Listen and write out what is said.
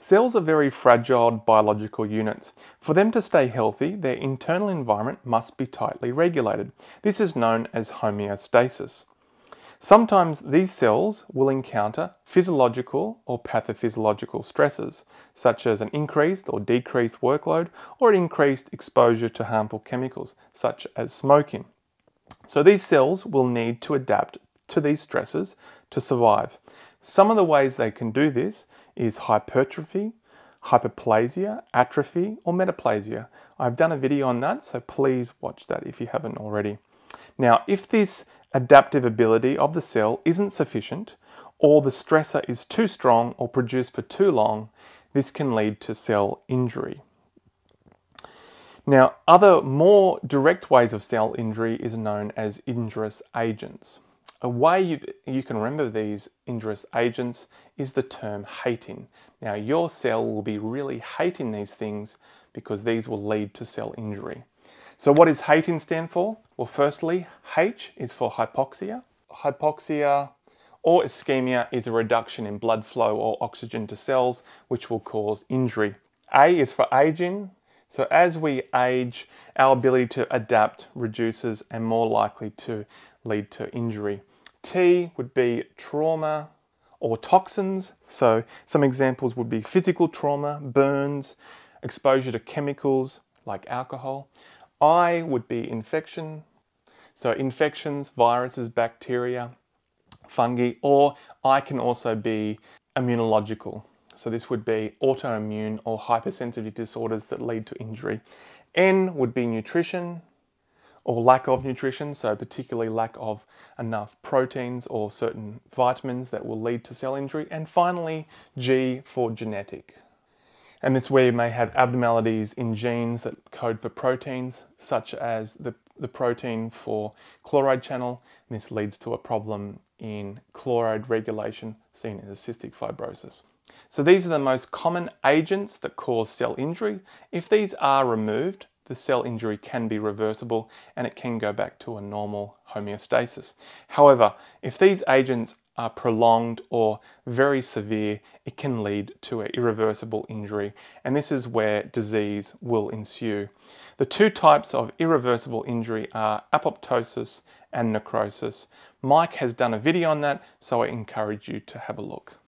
Cells are very fragile biological units. For them to stay healthy, their internal environment must be tightly regulated. This is known as homeostasis. Sometimes these cells will encounter physiological or pathophysiological stresses, such as an increased or decreased workload or increased exposure to harmful chemicals, such as smoking. So these cells will need to adapt to these stresses to survive. Some of the ways they can do this is hypertrophy, hyperplasia, atrophy, or metaplasia. I've done a video on that, so please watch that if you haven't already. Now, if this adaptive ability of the cell isn't sufficient, or the stressor is too strong or produced for too long, this can lead to cell injury. Now, other more direct ways of cell injury is known as injurious agents. A way you, you can remember these injurious agents is the term hating. Now, your cell will be really hating these things because these will lead to cell injury. So what does hating stand for? Well, firstly, H is for hypoxia. Hypoxia or ischemia is a reduction in blood flow or oxygen to cells, which will cause injury. A is for aging. So as we age, our ability to adapt reduces and more likely to lead to injury. T would be trauma or toxins. So some examples would be physical trauma, burns, exposure to chemicals like alcohol. I would be infection. So infections, viruses, bacteria, fungi, or I can also be immunological. So this would be autoimmune or hypersensitivity disorders that lead to injury. N would be nutrition, or lack of nutrition, so particularly lack of enough proteins or certain vitamins that will lead to cell injury. And finally, G for genetic. And this where you may have abnormalities in genes that code for proteins, such as the, the protein for chloride channel. And this leads to a problem in chloride regulation seen as cystic fibrosis. So these are the most common agents that cause cell injury. If these are removed, the cell injury can be reversible and it can go back to a normal homeostasis. However, if these agents prolonged or very severe, it can lead to an irreversible injury, and this is where disease will ensue. The two types of irreversible injury are apoptosis and necrosis. Mike has done a video on that, so I encourage you to have a look.